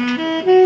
Música